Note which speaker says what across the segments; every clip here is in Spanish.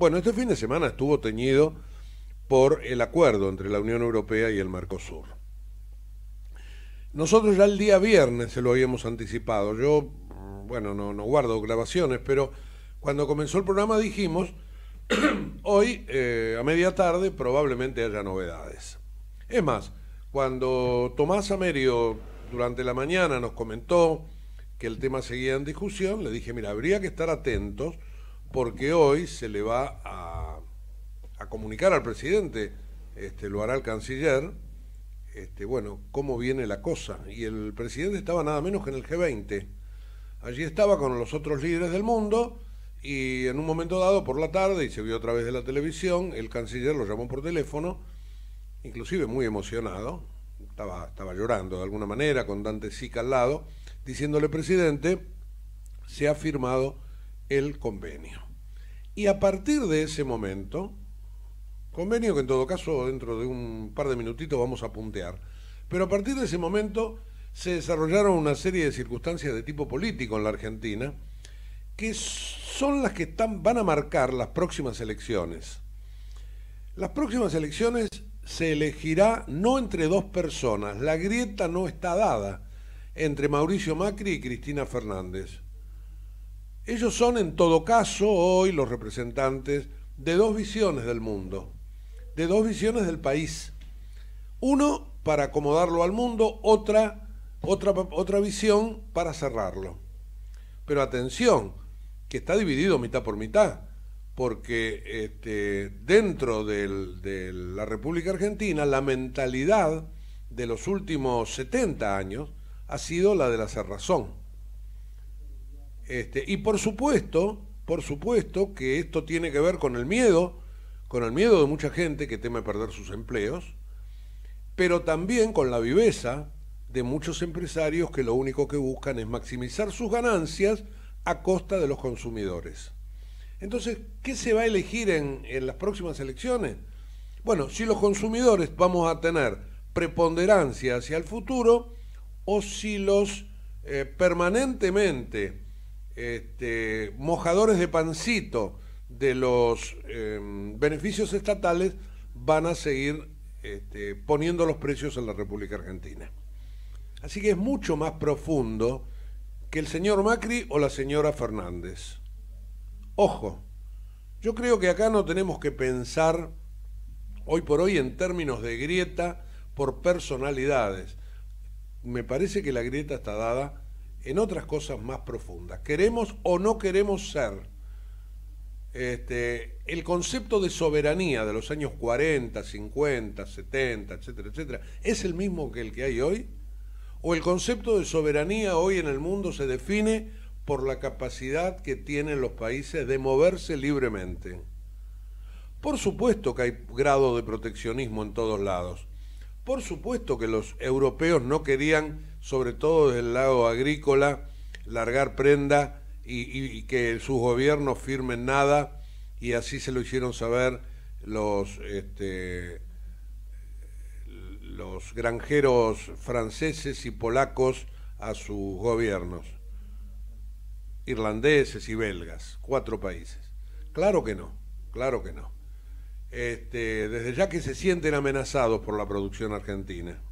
Speaker 1: Bueno, este fin de semana estuvo teñido por el acuerdo entre la Unión Europea y el Mercosur. Nosotros ya el día viernes se lo habíamos anticipado. Yo, bueno, no, no guardo grabaciones, pero cuando comenzó el programa dijimos, hoy eh, a media tarde probablemente haya novedades. Es más, cuando Tomás Amerio durante la mañana nos comentó que el tema seguía en discusión, le dije, mira, habría que estar atentos porque hoy se le va a, comunicar al presidente, este, lo hará el canciller, este, bueno, cómo viene la cosa. Y el presidente estaba nada menos que en el G20. Allí estaba con los otros líderes del mundo y en un momento dado por la tarde, y se vio a través de la televisión, el canciller lo llamó por teléfono, inclusive muy emocionado, estaba, estaba llorando de alguna manera, con Dante Sica al lado, diciéndole, presidente, se ha firmado el convenio. Y a partir de ese momento, Convenio que en todo caso dentro de un par de minutitos vamos a puntear. Pero a partir de ese momento se desarrollaron una serie de circunstancias de tipo político en la Argentina que son las que están, van a marcar las próximas elecciones. Las próximas elecciones se elegirá no entre dos personas, la grieta no está dada entre Mauricio Macri y Cristina Fernández. Ellos son en todo caso hoy los representantes de dos visiones del mundo de dos visiones del país. Uno para acomodarlo al mundo, otra, otra, otra visión para cerrarlo. Pero atención, que está dividido mitad por mitad, porque este, dentro de la República Argentina la mentalidad de los últimos 70 años ha sido la de la cerrazón. Este, y por supuesto, por supuesto que esto tiene que ver con el miedo con el miedo de mucha gente que teme perder sus empleos, pero también con la viveza de muchos empresarios que lo único que buscan es maximizar sus ganancias a costa de los consumidores. Entonces, ¿qué se va a elegir en, las próximas elecciones? Bueno, si los consumidores vamos a tener preponderancia hacia el futuro o si los eh, permanentemente este, mojadores de pancito de los em, beneficios estatales van a seguir este, poniendo los precios en la República Argentina. Así que es mucho más profundo que el señor Macri o la señora Fernández. Ojo, yo creo que acá no tenemos que pensar hoy por hoy en términos de grieta por personalidades. Me parece que la grieta está dada en otras cosas más profundas. ¿Queremos o no queremos ser? este, el concepto de soberanía de los años 40, 50, 70, etcétera, etcétera, ¿es el mismo que el que hay hoy? ¿O el concepto de soberanía hoy en el mundo se define por la capacidad que tienen los países de moverse libremente? Por supuesto que hay grado de proteccionismo en todos lados. Por supuesto que los europeos no querían, sobre todo desde el lado agrícola, largar prenda y, que sus gobiernos firmen nada y así se lo hicieron saber los este, los granjeros franceses y polacos a sus gobiernos, irlandeses y belgas, cuatro países. Claro que no, claro que no. Este, desde ya que se sienten amenazados por la producción argentina,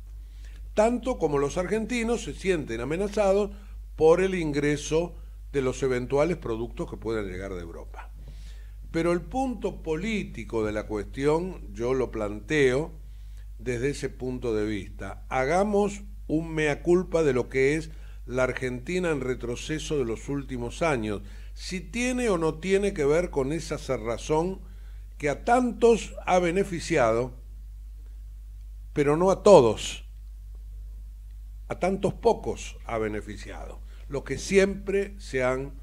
Speaker 1: tanto como los argentinos se sienten amenazados por el ingreso de los eventuales productos que puedan llegar de Europa. Pero el punto político de la cuestión yo lo planteo desde ese punto de vista. Hagamos un mea culpa de lo que es la Argentina en retroceso de los últimos años, si tiene o no tiene que ver con esa cerrazón que a tantos ha beneficiado, pero no a todos, a tantos pocos ha beneficiado los que siempre se han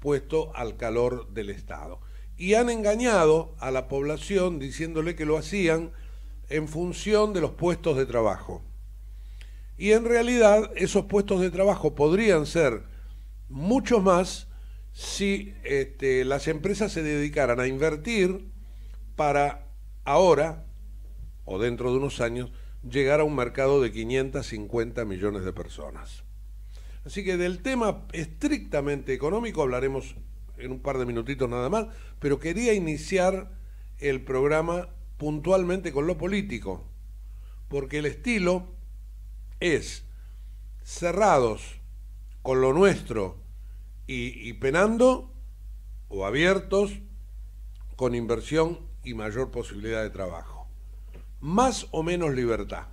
Speaker 1: puesto al calor del Estado. Y han engañado a la población diciéndole que lo hacían en función de los puestos de trabajo. Y en realidad esos puestos de trabajo podrían ser muchos más si este, las empresas se dedicaran a invertir para ahora, o dentro de unos años, llegar a un mercado de 550 millones de personas. Así que del tema estrictamente económico hablaremos en un par de minutitos nada más, pero quería iniciar el programa puntualmente con lo político, porque el estilo es cerrados con lo nuestro y, penando o abiertos con inversión y mayor posibilidad de trabajo. Más o menos libertad.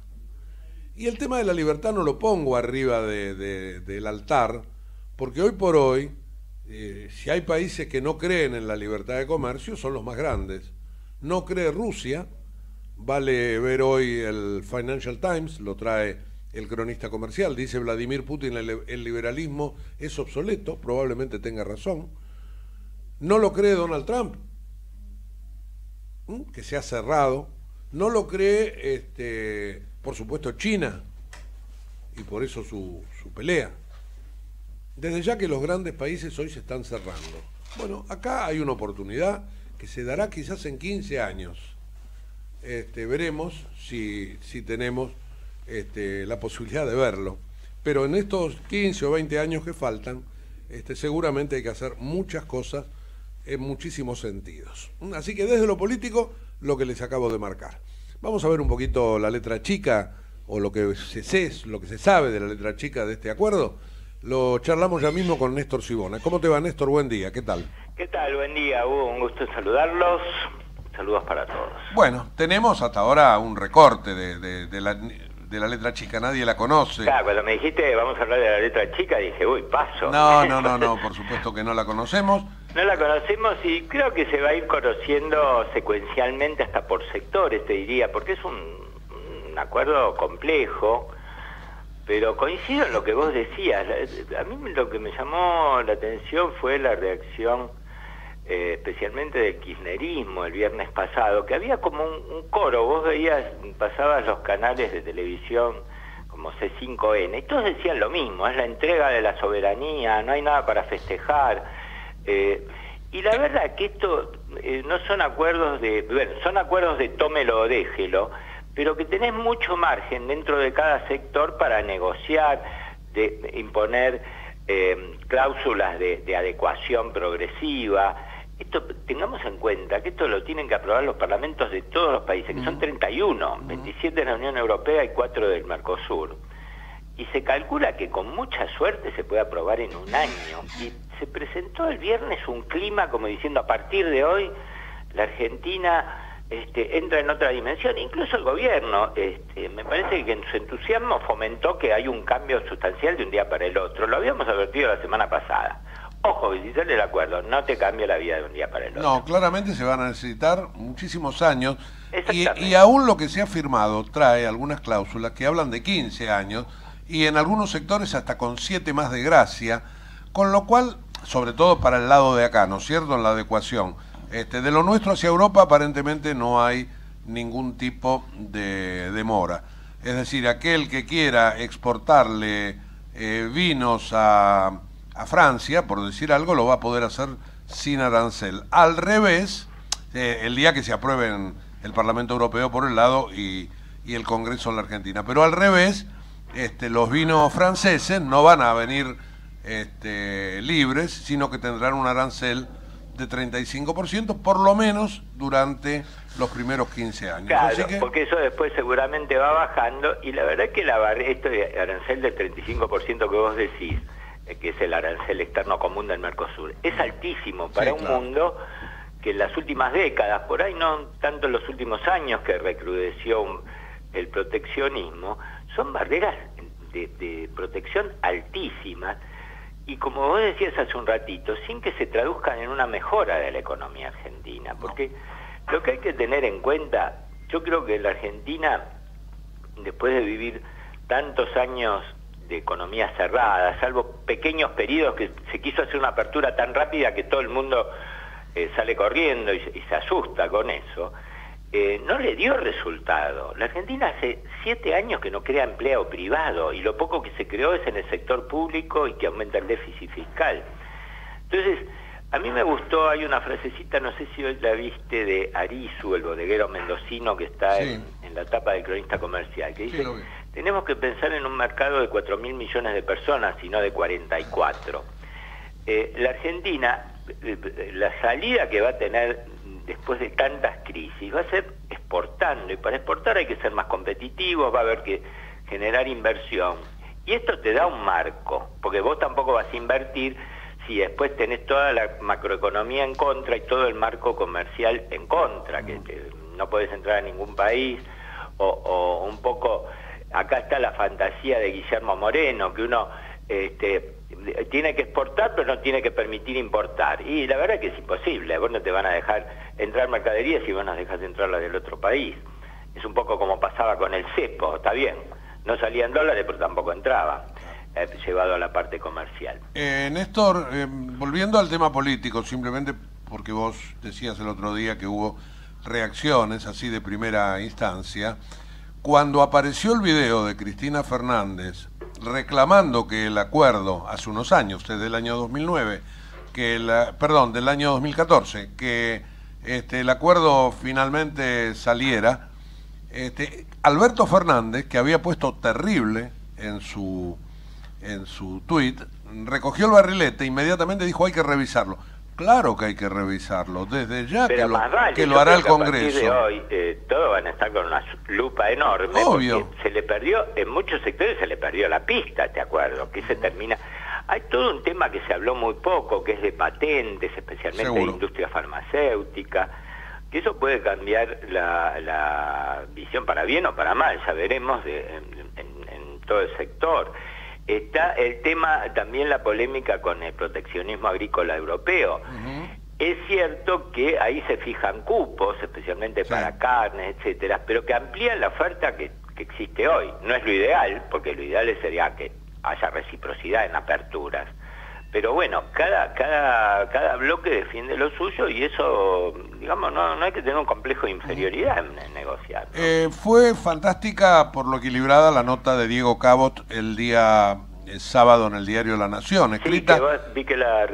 Speaker 1: Y el tema de la libertad no lo pongo arriba del altar, porque hoy por hoy, eh, si hay países que no creen en la libertad de comercio, son los más grandes. No cree Rusia, vale ver hoy el Financial Times, lo trae el cronista comercial, dice Vladimir Putin, el, liberalismo es obsoleto, probablemente tenga razón. No lo cree Donald Trump, que se ha cerrado. No lo cree, este, por supuesto, China, y por eso su, su pelea. Desde ya que los grandes países hoy se están cerrando. Bueno, acá hay una oportunidad que se dará quizás en 15 años. Este, veremos si, si tenemos este, la posibilidad de verlo. Pero en estos 15 o 20 años que faltan, este, seguramente hay que hacer muchas cosas en muchísimos sentidos. Así que desde lo político, lo que les acabo de marcar. Vamos a ver un poquito la letra chica o lo que se, sé, lo que se sabe de la letra chica de este acuerdo. Lo charlamos ya mismo con Néstor Sibona. ¿Cómo te va, Néstor? Buen día, ¿qué tal?
Speaker 2: ¿Qué tal? Buen día, Hugo. Un gusto saludarlos. Saludos para todos.
Speaker 1: Bueno, tenemos hasta ahora un recorte de la de la letra chica, nadie la conoce.
Speaker 2: Claro, cuando me dijiste vamos a hablar de la letra chica, dije, uy, paso.
Speaker 1: No, no, no, no, por supuesto que no la conocemos.
Speaker 2: No la conocemos y creo que se va a ir conociendo secuencialmente hasta por sectores, te diría, porque es un, un acuerdo complejo, pero coincido en lo que vos decías. A mí lo que me llamó la atención fue la reacción eh, especialmente del kirchnerismo el viernes pasado, que había como un, coro, vos veías, pasabas los canales de televisión como C5N, y todos decían lo mismo, es la entrega de la soberanía, no hay nada para festejar. Eh, y la verdad que esto eh, no son acuerdos de, bueno, son acuerdos de tómelo o déjelo, pero que tenés mucho margen dentro de cada sector para negociar, de, imponer cláusulas de, de adecuación progresiva, esto tengamos en cuenta que esto lo tienen que aprobar los parlamentos de todos los países, que son 31, 27 de la Unión Europea y 4 del Mercosur. Y se calcula que con mucha suerte se puede aprobar en un año. Y se presentó el viernes un clima como diciendo a partir de hoy la Argentina este, entra en otra dimensión. Incluso el gobierno, este, me parece que en su entusiasmo fomentó que hay un cambio sustancial de un día para el otro. Lo habíamos advertido la semana pasada. Ojo, si sale el acuerdo, no te cambia la vida de un día para el otro.
Speaker 1: No, claramente se van a necesitar muchísimos años. Y, y aún lo que se ha firmado trae algunas cláusulas que hablan de 15 años y en algunos sectores hasta con 7 más de gracia, con lo cual, sobre todo para el lado de acá, ¿no es cierto?, en la adecuación. Este, de lo nuestro hacia Europa aparentemente no hay ningún tipo de demora. Es decir, aquel que quiera exportarle eh, vinos a Francia, por decir algo, lo va a poder hacer sin arancel. Al revés, eh, el día que se apruebe en el Parlamento Europeo por el lado y, el Congreso en la Argentina. Pero al revés, este, los vinos franceses no van a venir este, libres, sino que tendrán un arancel de 35%, por lo menos durante los primeros 15 años.
Speaker 2: Claro, porque eso después seguramente va bajando, y la verdad es que la, esto de arancel del 35% que vos decís, eh, que es el arancel externo común del Mercosur. Es altísimo para un mundo que en las últimas décadas, por ahí no tanto en los últimos años que recrudeció el proteccionismo, son barreras de, protección altísimas. Y como vos decías hace un ratito, sin que se traduzcan en una mejora de la economía argentina, porque lo que hay que tener en cuenta, yo creo que la Argentina, después de vivir tantos años de economía cerrada, salvo pequeños periodos que se quiso hacer una apertura tan rápida que todo el mundo eh, sale corriendo y, se asusta con eso, eh, no le dio resultado. La Argentina hace siete años que no crea empleo privado y lo poco que se creó es en el sector público y que aumenta el déficit fiscal. Entonces, a mí me gustó, hay una frasecita, no sé si hoy la viste, de Arizu, el bodeguero mendocino que está en, la tapa del cronista comercial, que dice, tenemos que pensar en un mercado de 4 mil millones de personas y no de 44. Eh, la Argentina la salida que va a tener después de tantas crisis va a ser exportando y para exportar hay que ser más competitivos, va a haber que generar inversión. Y esto te da un marco, porque vos tampoco vas a invertir si después tenés toda la macroeconomía en contra y todo el marco comercial en contra, que no podés entrar a ningún país, o, un poco, acá está la fantasía de Guillermo Moreno, que uno este, tiene que exportar pero no tiene que permitir importar. Y la verdad es que es imposible, vos no te van a dejar entrar mercaderías si vos no dejas entrar las del otro país. Es un poco como pasaba con el cepo, está bien, no salían dólares pero tampoco entraba llevado a la parte comercial.
Speaker 1: Eh, Néstor, eh, volviendo al tema político, simplemente porque vos decías el otro día que hubo reacciones así de primera instancia, cuando apareció el video de Cristina Fernández reclamando que el acuerdo, hace unos años, desde el año 2009, que la, perdón, del año 2014, que este, el acuerdo finalmente saliera, este, Alberto Fernández, que había puesto terrible en su en su tuit, recogió el barrilete e inmediatamente dijo hay que revisarlo. Claro que hay que revisarlo, desde ya que lo, que lo, hará el Congreso.
Speaker 2: de hoy eh, todos van a estar con una lupa enorme.
Speaker 1: Obvio.
Speaker 2: Se le perdió, en muchos sectores se le perdió la pista, te acuerdo, que se termina. Hay todo un tema que se habló muy poco, que es de patentes, especialmente de industria farmacéutica, que eso puede cambiar la, visión para bien o para mal, ya veremos en todo el sector. Está el tema, también la polémica con el proteccionismo agrícola europeo. Es cierto que ahí se fijan cupos, especialmente para carnes, etcétera, pero que amplían la oferta que, que existe hoy. No es lo ideal, porque lo ideal sería que haya reciprocidad en aperturas pero bueno, cada, cada, cada bloque defiende lo suyo y eso, digamos, no, no hay que tener un complejo de inferioridad en, negociar.
Speaker 1: Eh, fue fantástica por lo equilibrada la nota de Diego Cabot el día sábado en el diario La Nación, escrita.
Speaker 2: Sí, que vi que la.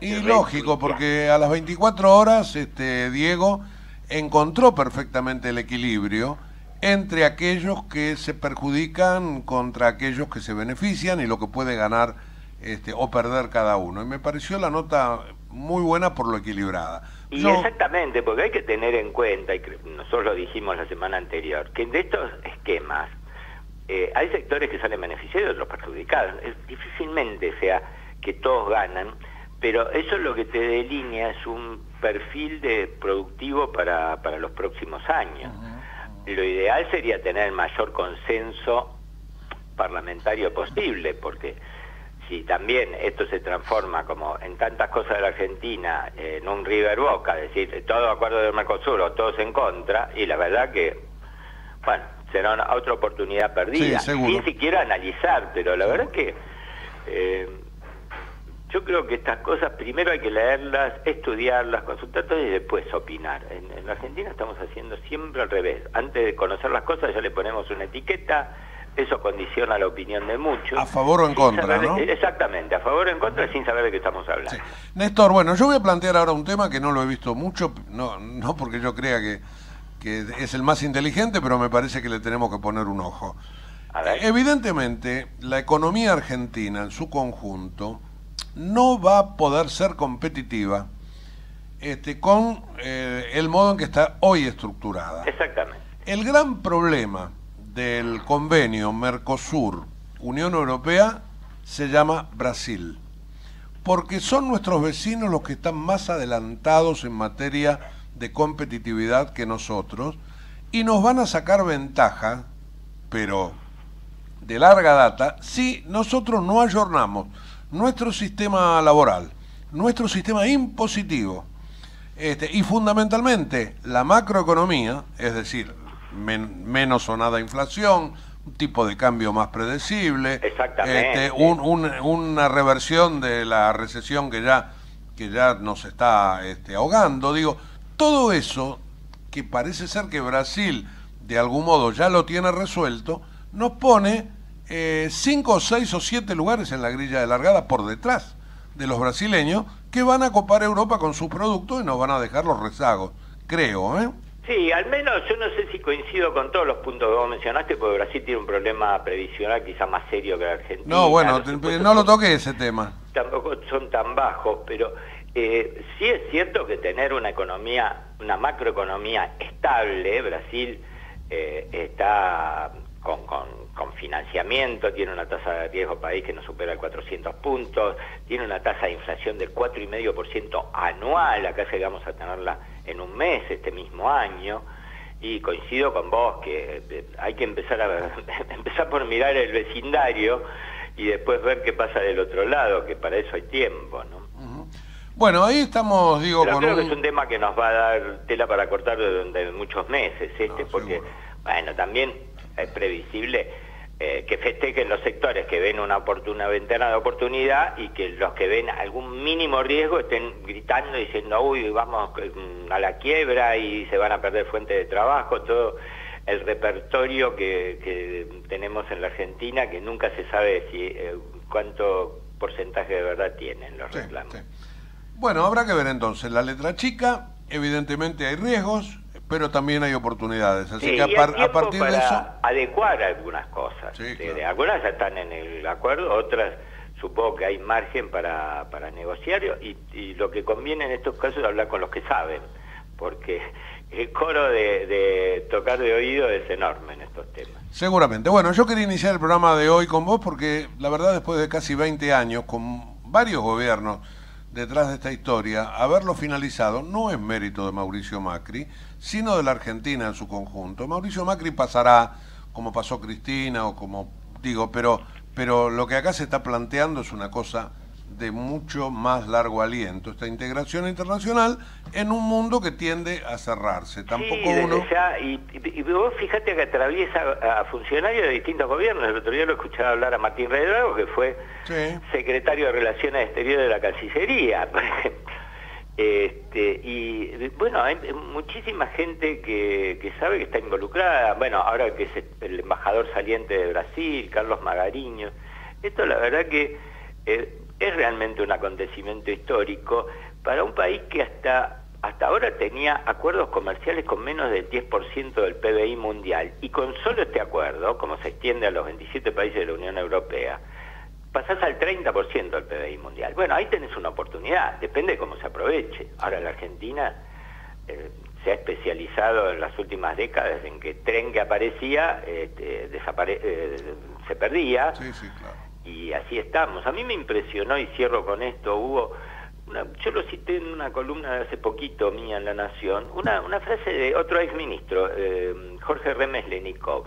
Speaker 1: Y lógico, porque a las 24 horas este, Diego encontró perfectamente el equilibrio entre aquellos que se perjudican contra aquellos que se benefician y lo que puede ganar este, o perder cada uno. Y me pareció la nota muy buena por lo equilibrada.
Speaker 2: Y exactamente, porque hay que tener en cuenta, y nosotros lo dijimos la semana anterior, que de estos esquemas eh, hay sectores que salen beneficiados y otros perjudicados. Es, difícilmente sea que todos ganan, pero eso es lo que te delinea, es un perfil de productivo para, para los próximos años. Lo ideal sería tener el mayor consenso parlamentario posible, porque si también esto se transforma como en tantas cosas de la Argentina, en un River Boca, es decir, todo acuerdo del Mercosur o todos en contra, y la verdad que, bueno, será una, otra oportunidad perdida, sin siquiera analizar, pero la verdad que eh, yo creo que estas cosas primero hay que leerlas, estudiarlas, consultarlas y después opinar. En, en la Argentina estamos haciendo siempre al revés, antes de conocer las cosas ya le ponemos una etiqueta, eso condiciona la opinión de muchos.
Speaker 1: A favor o en contra, ¿no?
Speaker 2: Exactamente, a favor o en contra sin saber de qué estamos hablando.
Speaker 1: Néstor, bueno, yo voy a plantear ahora un tema que no lo he visto mucho, no, no porque yo crea que, que es el más inteligente, pero me parece que le tenemos que poner un ojo. Evidentemente, la economía argentina en su conjunto no va a poder ser competitiva este, con eh, el modo en que está hoy estructurada.
Speaker 2: Exactamente.
Speaker 1: El gran problema del convenio Mercosur-Unión Europea se llama Brasil, porque son nuestros vecinos los que están más adelantados en materia de competitividad que nosotros y nos van a sacar ventaja, pero de larga data, si nosotros no ayornamos nuestro sistema laboral, nuestro sistema impositivo, este, y fundamentalmente la macroeconomía, es decir, menos o nada inflación, un tipo de cambio más predecible,
Speaker 2: este,
Speaker 1: una reversión de la recesión que ya, que ya nos está este, ahogando. Digo, todo eso que parece ser que Brasil de algún modo ya lo tiene resuelto, nos pone eh, cinco, seis o siete lugares en la grilla de largada por detrás de los brasileños que van a copar Europa con sus productos y nos van a dejar los rezagos, creo, ¿eh?
Speaker 2: Sí, al menos yo no sé si coincido con todos los puntos que vos mencionaste, porque Brasil tiene un problema previsional quizá más serio que la Argentina.
Speaker 1: No, bueno, no lo toque ese tema.
Speaker 2: Tampoco son tan bajos, pero Eh, sí es cierto que tener una economía, una macroeconomía estable, Brasil eh, está con, con, financiamiento, tiene una tasa de riesgo país que no supera el 400 puntos, tiene una tasa de inflación del 4,5% anual, acá llegamos a tenerla en un mes este mismo año, y coincido con vos que eh, hay que empezar a empezar por mirar el vecindario y después ver qué pasa del otro lado, que para eso hay tiempo, ¿no?
Speaker 1: Bueno, ahí estamos, digo,
Speaker 2: Pero creo que es un tema que nos va a dar tela para cortar de, muchos meses, este, porque, bueno, también es previsible eh, que festejen los sectores que ven una, oportuna, ventana de oportunidad y que los que ven algún mínimo riesgo estén gritando diciendo, uy, vamos mm, a la quiebra y se van a perder fuentes de trabajo, todo el repertorio que, tenemos en la Argentina que nunca se sabe si eh, cuánto porcentaje de verdad tienen los reclamos.
Speaker 1: Bueno, habrá que ver entonces. La letra chica, evidentemente hay riesgos, pero también hay oportunidades. Así que a, partir de eso...
Speaker 2: adecuar algunas cosas. algunas ya están en el acuerdo, otras supongo que hay margen para, para negociar y, y, lo que conviene en estos casos es hablar con los que saben, porque el coro de, tocar de oído es enorme en estos temas.
Speaker 1: Seguramente. Bueno, yo quería iniciar el programa de hoy con vos porque la verdad después de casi 20 años, con varios gobiernos detrás de esta historia, haberlo finalizado no es mérito de Mauricio Macri, sino de la Argentina en su conjunto. Mauricio Macri pasará como pasó Cristina o como digo, pero, pero lo que acá se está planteando es una cosa de mucho más largo aliento, esta integración internacional en un mundo que tiende a cerrarse. Tampoco uno...
Speaker 2: y, vos fíjate que atraviesa a funcionarios de distintos gobiernos. El otro día lo escuchaba hablar a Martín Redrago, que fue secretario de Relaciones Exteriores de la Cancillería, por ejemplo. Este, y bueno, hay muchísima gente que, que, sabe que está involucrada. Bueno, ahora que es el embajador saliente de Brasil, Carlos Magariño. Esto la verdad que eh, es realmente un acontecimiento histórico para un país que hasta, hasta ahora tenía acuerdos comerciales con menos del 10% del PBI mundial y con solo este acuerdo, como se extiende a los 27 países de la Unión Europea, pasás al 30% del PBI mundial. Bueno, ahí tenés una oportunidad, depende de cómo se aproveche. Ahora la Argentina eh, se ha especializado en las últimas décadas en que tren que aparecía este, eh, se perdía. Sí, sí, claro y así estamos. A mí me impresionó, y cierro con esto, hubo, yo lo cité en una columna de hace poquito mía en La Nación, una, una frase de otro exministro, eh, Jorge Remeslenikov.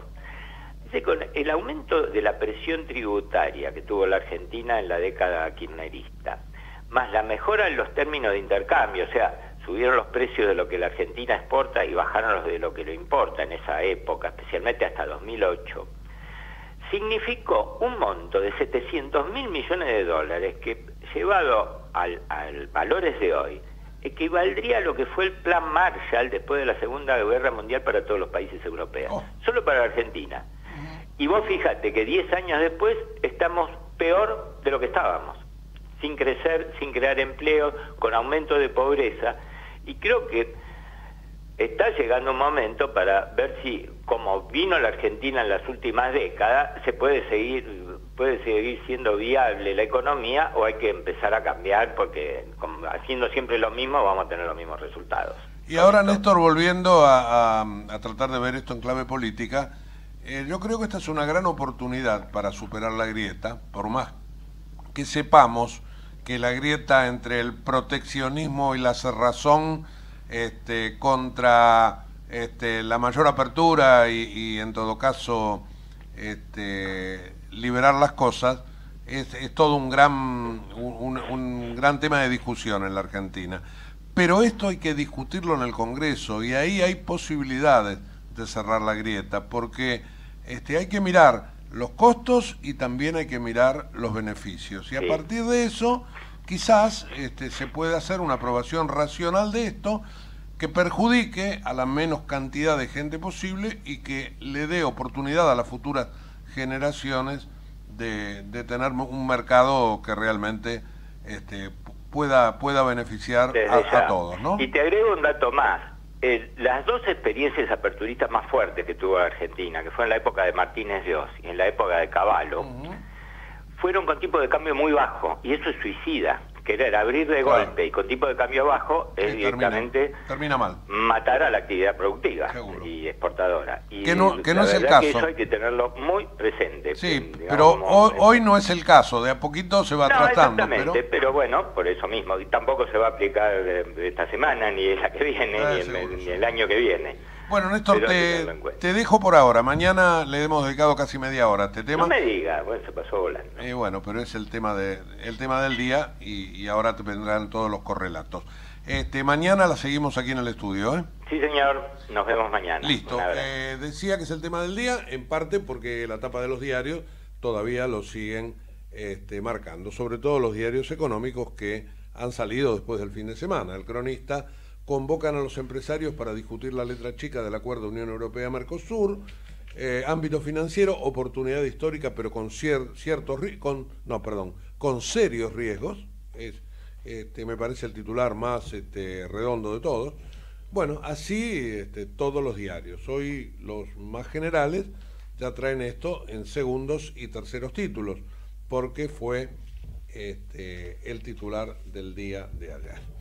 Speaker 2: Dice, con el aumento de la presión tributaria que tuvo la Argentina en la década kirchnerista, más la mejora en los términos de intercambio, o sea, subieron los precios de lo que la Argentina exporta y bajaron los de lo que lo importa en esa época, especialmente hasta 2008 significó un monto de 700 mil millones de dólares que llevado al, valores de hoy equivaldría a lo que fue el plan Marshall después de la Segunda Guerra Mundial para todos los países europeos, oh. solo para Argentina. Y vos fíjate que 10 años después estamos peor de lo que estábamos, sin crecer, sin crear empleo, con aumento de pobreza. Y creo que está llegando un momento para ver si, como vino la Argentina en las últimas décadas, se puede seguir puede seguir siendo viable la economía o hay que empezar a cambiar porque haciendo siempre lo mismo vamos a tener los mismos resultados.
Speaker 1: Y ahora, Néstor, volviendo a, tratar de ver esto en clave política, eh, yo creo que esta es una gran oportunidad para superar la grieta, por más que sepamos que la grieta entre el proteccionismo y la cerrazón este, contra este, la mayor apertura y, en todo caso este, liberar las cosas, es, todo un gran, un, gran tema de discusión en la Argentina. Pero esto hay que discutirlo en el Congreso y ahí hay posibilidades de cerrar la grieta, porque este, hay que mirar los costos y también hay que mirar los beneficios. Y a partir de eso quizás este, se puede hacer una aprobación racional de esto que perjudique a la menos cantidad de gente posible y que le dé oportunidad a las futuras generaciones de, tener un mercado que realmente este, pueda, pueda beneficiar a, todos. ¿no?
Speaker 2: Y te agrego un dato más. Las dos experiencias aperturistas más fuertes que tuvo Argentina, que fue en la época de Martínez Dios y en la época de Caballo, fueron con tipo de cambio muy bajo, y eso es suicida querer abrir de
Speaker 1: Claro.
Speaker 2: golpe y con tipo de cambio bajo es
Speaker 1: Sí,
Speaker 2: directamente
Speaker 1: termina, termina mal.
Speaker 2: matar a la actividad productiva
Speaker 1: Seguro.
Speaker 2: y exportadora. Y
Speaker 1: Que no- que
Speaker 2: la
Speaker 1: no es el
Speaker 2: que
Speaker 1: caso.
Speaker 2: eso hay que tenerlo muy presente.
Speaker 1: Sí,
Speaker 2: digamos,
Speaker 1: pero hoy, hoy no es el caso, de a poquito se va
Speaker 2: no,
Speaker 1: tratando.
Speaker 2: exactamente,
Speaker 1: Pero,
Speaker 2: pero... bueno, por eso mismo, y tampoco se va a aplicar eh, esta semana, ni la que viene,
Speaker 1: Ah,
Speaker 2: ni, el, ni el año que viene.
Speaker 1: Bueno, Néstor, te, te dejo por ahora. Mañana le hemos dedicado casi media hora a este tema.
Speaker 2: No me diga, bueno, se pasó volando.
Speaker 1: Eh, bueno, pero es el tema de el tema del día y, y ahora te vendrán todos los correlatos. Este, mañana la seguimos aquí en el estudio, ¿eh?
Speaker 2: Sí, señor, nos vemos mañana.
Speaker 1: Listo. Eh, decía que es el tema del día, en parte porque la tapa de los diarios todavía lo siguen este, marcando, sobre todo los diarios económicos que han salido después del fin de semana. El cronista convocan a los empresarios para discutir la letra chica del acuerdo Unión Europea-Mercosur. Eh, ámbito financiero, oportunidad histórica, pero con cier- ciertos con no, perdón, con serios riesgos. Es, este, me parece el titular más este, redondo de todos. Bueno, así este, todos los diarios. Hoy los más generales ya traen esto en segundos y terceros títulos, porque fue este, el titular del día de ayer.